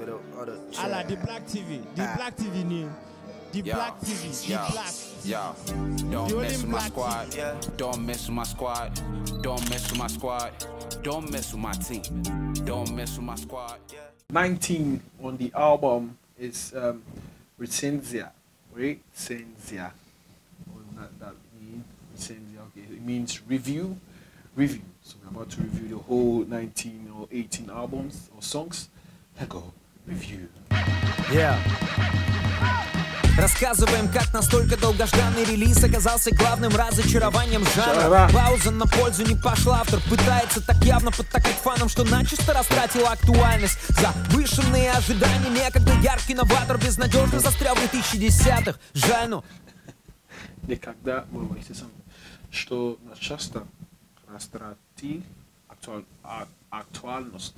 with the other I like the Black TV. The Ah. Black TV ni. The Yo, Black TV. The yo, Black. yo. The Don't only mess with my black squad. Yeah. Don't mess with my squad. Don't mess with my squad. Don't mess with my team. Don't mess with my squad. Yeah. 19 on the album is um, Recenzia. Recenzia. What does that, that mean? Recenzia. Okay, it means review. Review. So we're about to review the whole 19 or 18 albums or songs. Let's go. Review. Рассказываем, как настолько долгожданный релиз оказался главным разочарованием жанра. Пауза на пользу не пошла, автор пытается так явно подтакать фанам, что начисто растратила актуальность. Завышенные ожидания, некогда яркий новатор безнадежно застрял в 2010-х. Жаль, но Никогда, ой, сам, что часто растратил актуаль, а- актуальность.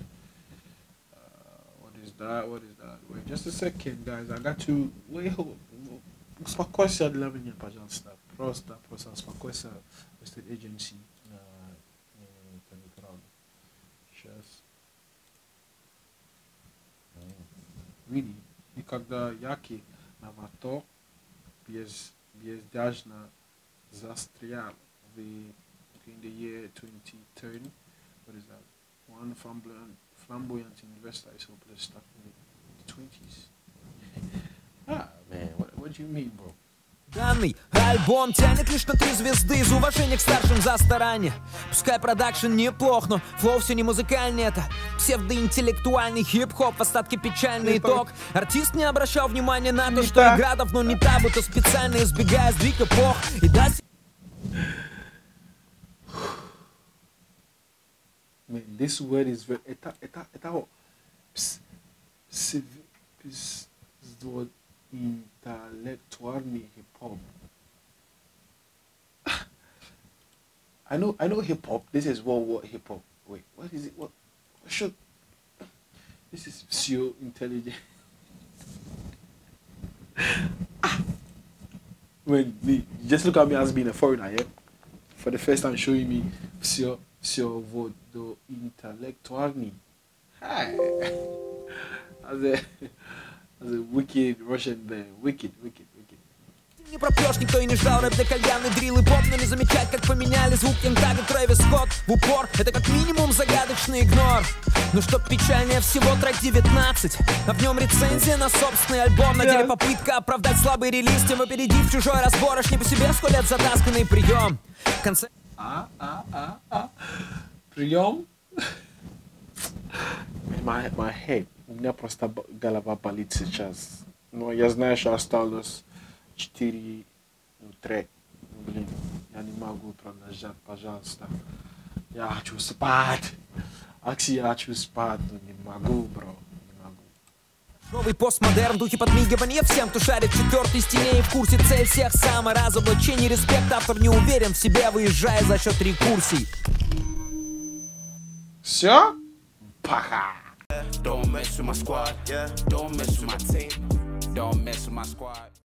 Uh, what is that? What is that? Wait, just a second, guys. I got to wait. hold- Успокойся для меня, пожалуйста. Просто, просто успокойся. Estate agency. на э, Telegram. Сейчас. Really? Никогда яки новатор без, бездяжно застрял в in the year 2010. What is that? One flamboyant, flamboyant investor is hopeless stuck in the 20s. ah, man, what, what do you mean, bro? Данный альбом тянет лишь на три звезды из уважения к старшим за старание. Пускай продакшн неплох, но флоу все не музыкальный это псевдоинтеллектуальный хип-хоп, в остатке печальный Не итог. Артист не обращал внимания на то, Не что так. игра давно не та, будто специально избегая сдвиг эпох. И да, mean, this word is very. Eta, eta, eta, intellectual hip hop. I know, I know hip hop. This is what what hip hop. Wait, what is it? What, what should? This is pseudo intelligent. when just look at me as being a foreigner, yeah. For the first time, showing me pseudo pseudo intellectualny. Hi. As a as a wicked Russian there. Wicked, wicked, wicked. не пропьешь, никто и не ждал рэп для кальян и дрил и поп, но не замечать, как поменяли звук Янга и Трэвис Скотт в упор. Это как минимум загадочный игнор. Ну что печальнее всего трек 19, а в нем рецензия на собственный альбом. На деле попытка оправдать слабый релиз, тем опередив чужой разбор, аж не по себе сколят затасканный прием. В конце А, а, а, а. Прием. My, my head. У меня просто б- голова болит сейчас. Но я знаю, что осталось 4 ну, трек. Блин, я не могу продолжать, пожалуйста. Я хочу спать. Акси, я хочу спать, но не могу, бро. Новый постмодерн, духи подмигивания всем, кто шарит четвертой стене и в курсе цель всех саморазоблачений, респект, автор не уверен в себе, выезжая за счет рекурсий. Все? Пока. Don't mess with my squad. Yeah. Don't mess with my team. Don't mess with my squad.